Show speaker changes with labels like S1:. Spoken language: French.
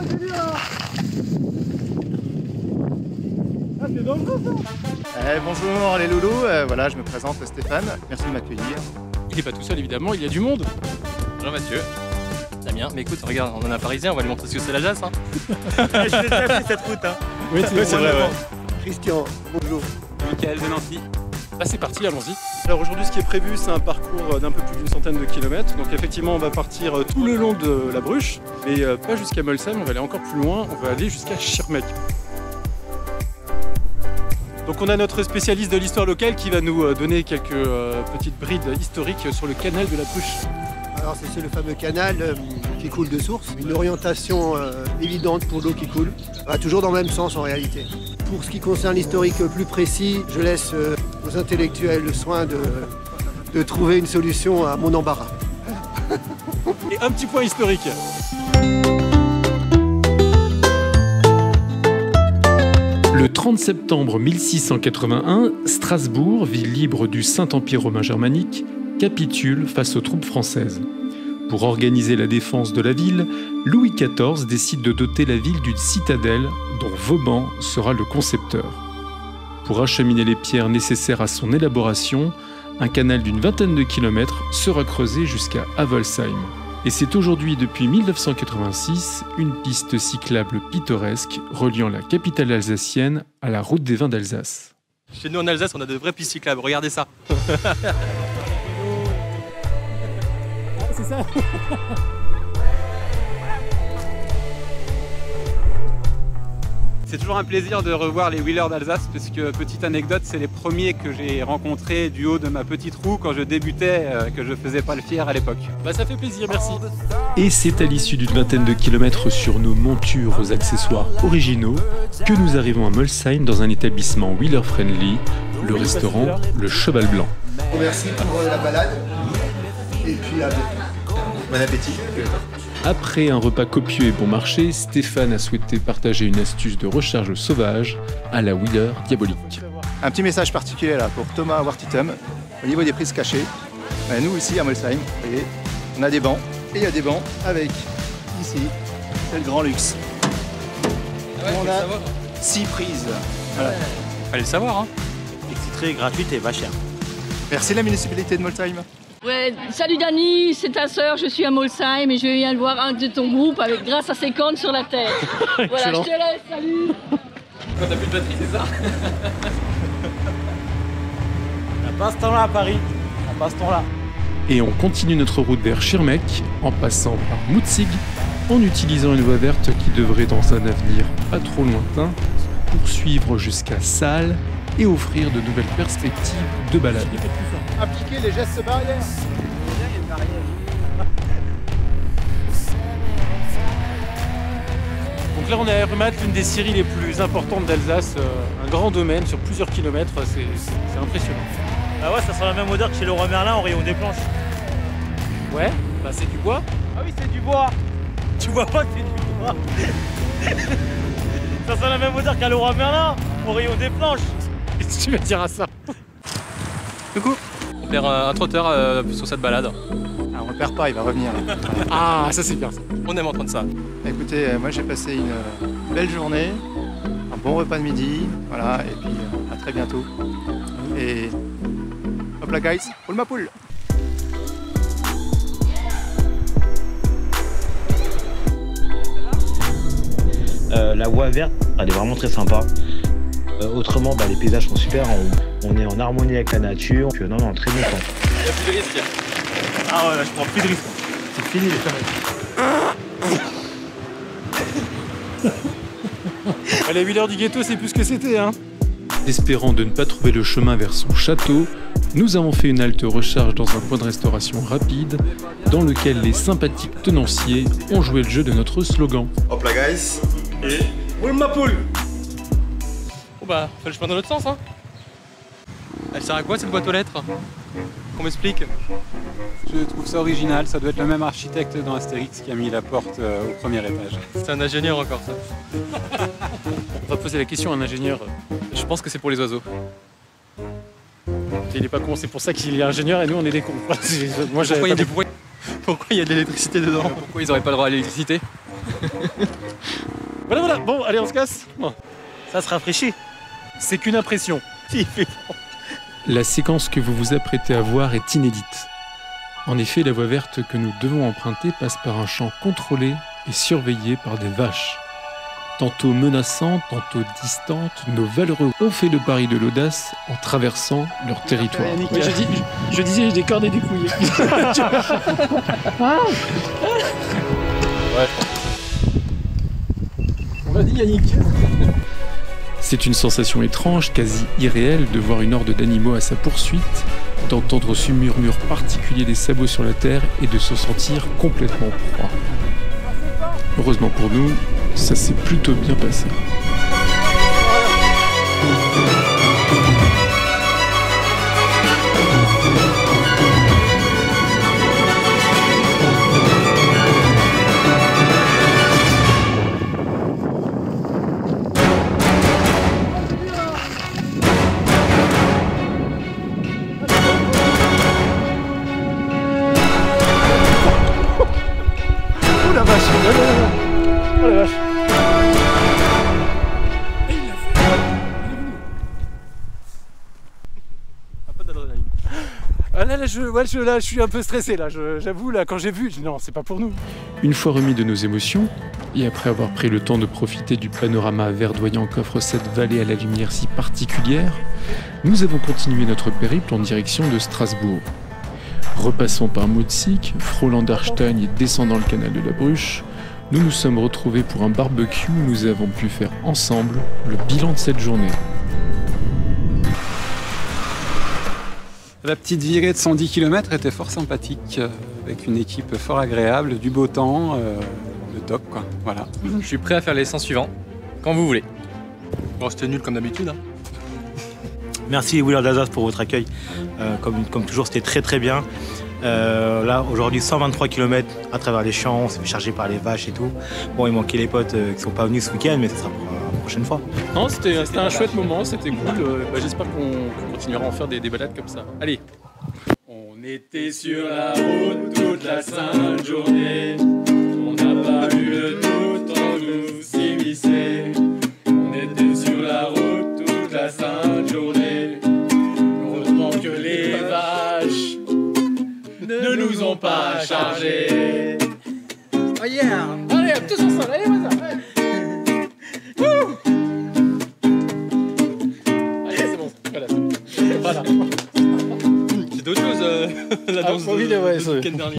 S1: là Ah c'est dangereux ça
S2: Eh, bonjour les loulous, Euh, voilà je me présente Stéphane, merci de m'accueillir.
S3: Il est pas tout seul évidemment, il y a du monde.
S4: Bonjour Mathieu. Damien, mais écoute, regarde, on en a un parisien, on va lui montrer ce que c'est la jazz. Hein.
S5: Je l'ai déjà fait cette route. Hein.
S3: Oui, c'est vrai. ouais.
S1: Christian, bonjour.
S5: Michael de Nancy.
S3: Bah c'est parti, allons-y.
S6: Alors aujourd'hui, ce qui est prévu, c'est un parcours d'un peu plus d'une centaine de kilomètres. Donc effectivement, on va partir euh, tout le long de la Bruche, mais euh, pas jusqu'à Molsheim, on va aller encore plus loin, on va aller jusqu'à Schirmeck. Donc on a notre spécialiste de l'histoire locale qui va nous euh, donner quelques petites brides historiques sur le canal de la Bruche.
S1: Alors c'est le fameux canal qui coule de source, une orientation euh, évidente pour l'eau qui coule, Va toujours dans le même sens en réalité. Pour ce qui concerne l'historique plus précis, je laisse euh, aux intellectuels le soin de, de trouver une solution à mon embarras.
S6: Et un petit point historique.
S7: Le 30 septembre 1681, Strasbourg, ville libre du Saint-Empire romain germanique, capitule face aux troupes françaises. Pour organiser la défense de la ville, Louis XIV décide de doter la ville d'une citadelle dont Vauban sera le concepteur. Pour acheminer les pierres nécessaires à son élaboration, un canal d'une vingtaine de kilomètres sera creusé jusqu'à Avolsheim. Et c'est aujourd'hui, depuis 1986, une piste cyclable pittoresque reliant la capitale alsacienne à la route des vins d'Alsace.
S4: Chez nous en Alsace, on a de vraies pistes cyclables, regardez ça.
S3: C'est ça
S5: C'est toujours un plaisir de revoir les wheelers d'Alsace parce que, petite anecdote, c'est les premiers que j'ai rencontrés du haut de ma petite roue quand je débutais, euh, que je faisais pas le fier à l'époque.
S3: Bah ça fait plaisir, merci.
S7: Et c'est à l'issue d'une vingtaine de kilomètres sur nos montures aux accessoires originaux que nous arrivons à Molsheim dans un établissement wheeler-friendly, le restaurant Le Cheval Blanc.
S1: Merci pour la balade et puis à bientôt.
S2: Bon appétit.
S7: Après un repas copieux et bon marché, Stéphane a souhaité partager une astuce de recharge sauvage à la wheeler diabolique.
S2: Un petit message particulier là pour Thomas Wartitum au niveau des prises cachées. Euh, Nous ici à Molsheim, vous voyez, on a des bancs et il y a des bancs avec ici, c'est le grand luxe. on a 6 prises. Voilà.
S4: Fallait le savoir, hein.
S5: Extrait gratuite et pas cher.
S2: Merci la municipalité de Molsheim.
S8: Ouais, salut Dani, c'est ta sœur, je suis à Molsheim et je viens de voir un de ton groupe avec grâce à ses cornes sur la tête. voilà, je te laisse, salut
S4: Quand t'as plus de batterie, c'est ça
S5: On passe temps là à Paris. On passe temps là.
S7: Et on continue notre route vers Schirmeck en passant par Mutzig en utilisant une voie verte qui devrait dans un avenir pas trop lointain poursuivre jusqu'à Salles et offrir de nouvelles perspectives de balade.
S1: Appliquer les gestes barrières.
S6: Donc là, on est à Ermat, l'une des scieries les plus importantes d'Alsace, euh, un grand domaine sur plusieurs kilomètres, c'est impressionnant.
S5: Ah ouais, ça sent la même odeur que chez le roi Merlin au rayon des planches.
S6: Ouais, bah c'est du bois.
S5: Ah oui, c'est du bois. Tu vois pas que c'est du bois Ça sent la même odeur qu'à le roi Merlin au rayon des planches.
S6: Qu'est-ce que tu vas dire à ça
S4: On perd un, un trotteur euh, sur cette balade.
S2: Ah, on le perd pas, il va revenir. là.
S6: Ah, ça c'est bien ça.
S4: On aime entendre ça.
S2: Écoutez, euh, moi j'ai passé une euh, belle journée, un bon repas de midi, voilà, et puis euh, à très bientôt. Et hop là guys, roule ma poule
S9: Euh, la voie verte, elle est vraiment très sympa. Euh, autrement, bah, les paysages sont super. On, on est en harmonie avec la nature. Puis, euh, non, non, très bon temps.
S4: Il y a plus de risque.
S5: Ah ouais, là, je prends plus de risques. C'est fini les conneries.
S6: Les wheelers du ghetto, c'est plus ce que c'était, hein.
S7: Espérant de ne pas trouver le chemin vers son château, nous avons fait une halte recharge dans un point de restauration rapide dans lequel les sympathiques tenanciers ont joué le jeu de notre slogan.
S2: Hop là guys
S5: Roule ma poule
S4: Bon bah, fais le chemin dans l'autre sens, hein. Elle sert à quoi cette boîte aux lettres? Qu'on m'explique
S5: Je trouve ça original, ça doit être le même architecte dans Astérix qui a mis la porte euh, au premier étage.
S4: C'est un ingénieur encore ça.
S6: On va poser la question à un ingénieur.
S4: Je pense que c'est pour les oiseaux.
S6: Il est pas con, c'est pour ça qu'il est ingénieur et nous on est des cons. Moi
S4: Pourquoi il y a des- pourquoi- pourquoi il y a de l'électricité dedans? Pourquoi ils auraient pas le droit à l'électricité?
S10: Voilà, voilà. Bon, allez, on se casse. Bon.
S11: Ça se rafraîchit.
S10: C'est qu'une impression.
S7: La séquence que vous vous apprêtez à voir est inédite. En effet, la voie verte que nous devons emprunter passe par un champ contrôlé et surveillé par des vaches. Tantôt menaçantes, tantôt distantes, nos valeureux ont fait le pari de l'audace en traversant leur territoire.
S6: Oui, je, dis- je- je disais, j'ai des cornes et des couilles. On l'a dit, Yannick.
S7: C'est une sensation étrange, quasi irréelle, de voir une horde d'animaux à sa poursuite, d'entendre ce murmure particulier des sabots sur la terre et de se sentir complètement proie. Heureusement pour nous, ça s'est plutôt bien passé.
S10: Je, là, je suis un peu stressé là. J'avoue là, quand j'ai vu, je dis non, c'est pas pour nous.
S7: Une fois remis de nos émotions, et après avoir pris le temps de profiter du panorama verdoyant qu'offre cette vallée à la lumière si particulière, nous avons continué notre périple en direction de Strasbourg. Repassant par Mutzig, frôlant Darstein et descendant le canal de la Bruche, nous nous sommes retrouvés pour un barbecue où nous avons pu faire ensemble le bilan de cette journée.
S5: La petite virée de 110 km était fort sympathique, euh, avec une équipe fort agréable, du beau temps, euh, le top quoi. Voilà.
S4: Je suis prêt à faire les 100 suivants, quand vous voulez. Bon, c'était nul comme d'habitude. Hein.
S11: Merci les Wheelers d'Alsace pour votre accueil. Euh, comme, comme toujours, c'était très très bien. Euh, là, aujourd'hui, 123 km à travers les champs, on s'est fait charger par les vaches et tout. Bon, il manquait les potes euh, qui sont pas venus ce week-end, mais ça sera pour prochaine fois.
S6: Non, c'était c'était un chouette moment, c'était cool. Euh, bah, J'espère qu'on continuera à en faire des, des balades comme ça. Allez. On était sur la route toute la sainte journée. On n'a pas eu le tout de nous s'immiscer. On était sur la route toute la sainte journée. Heureusement que les vaches ne nous ont pas chargés.
S11: Oh yeah
S6: Allez, tous ensemble, allez, vas-y. Voilà.
S4: C'est d'autres choses, euh, la
S6: Ah,
S4: danse
S6: oui,
S4: de-
S6: ouais,
S4: de week-end dernier.